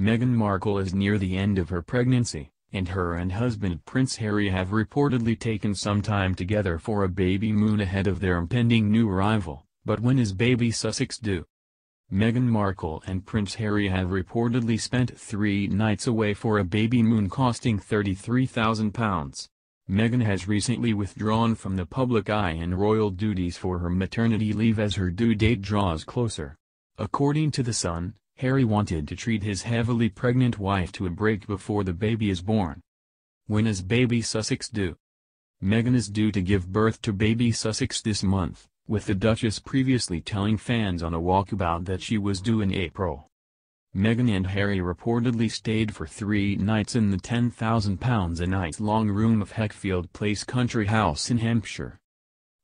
Meghan Markle is near the end of her pregnancy, and her and husband Prince Harry have reportedly taken some time together for a baby moon ahead of their impending new arrival, but when is baby Sussex due? Meghan Markle and Prince Harry have reportedly spent three nights away for a baby moon costing £33,000. Meghan has recently withdrawn from the public eye and royal duties for her maternity leave as her due date draws closer. According to The Sun, Harry wanted to treat his heavily pregnant wife to a break before the baby is born. When is baby Sussex due? Meghan is due to give birth to baby Sussex this month, with the Duchess previously telling fans on a walkabout that she was due in April. Meghan and Harry reportedly stayed for three nights in the £10,000 a night long room of Heckfield Place country house in Hampshire.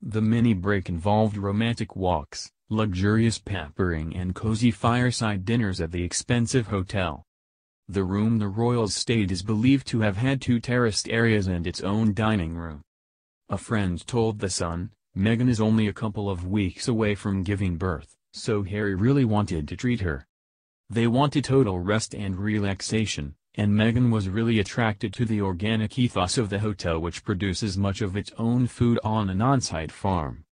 The mini break involved romantic walks, luxurious pampering and cozy fireside dinners at the expensive hotel. The room the royals stayed is believed to have had two terraced areas and its own dining room. A friend told The Sun, Meghan is only a couple of weeks away from giving birth, so Harry really wanted to treat her. They wanted total rest and relaxation, and Meghan was really attracted to the organic ethos of the hotel which produces much of its own food on an on-site farm.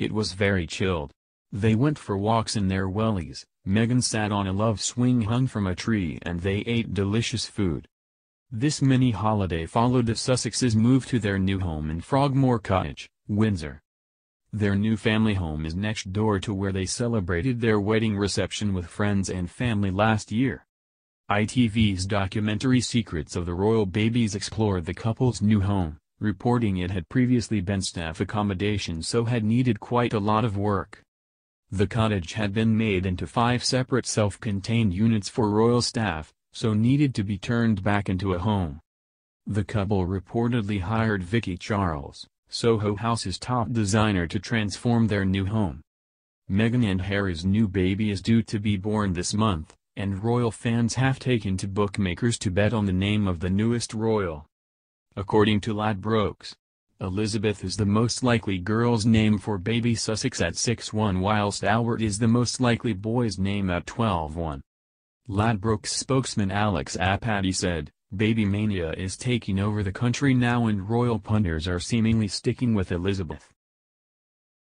It was very chilled, they went for walks in their wellies, Meghan sat on a love swing hung from a tree and they ate delicious food. This mini holiday followed the Sussexes' move to their new home in Frogmore Cottage, Windsor. Their new family home is next door to where they celebrated their wedding reception with friends and family last year. ITV's documentary Secrets of the Royal Babies explored the couple's new home, reporting it had previously been staff accommodation so had needed quite a lot of work. The cottage had been made into five separate self-contained units for royal staff, so needed to be turned back into a home. The couple reportedly hired Vicky Charles, Soho House's top designer to transform their new home. Meghan and Harry's new baby is due to be born this month, and royal fans have taken to bookmakers to bet on the name of the newest royal. According to Ladbrokes, Elizabeth is the most likely girl's name for baby Sussex at 6-1 whilst Albert is the most likely boy's name at 12-1. Ladbrokes spokesman Alex Apati said, Baby mania is taking over the country now and royal punters are seemingly sticking with Elizabeth.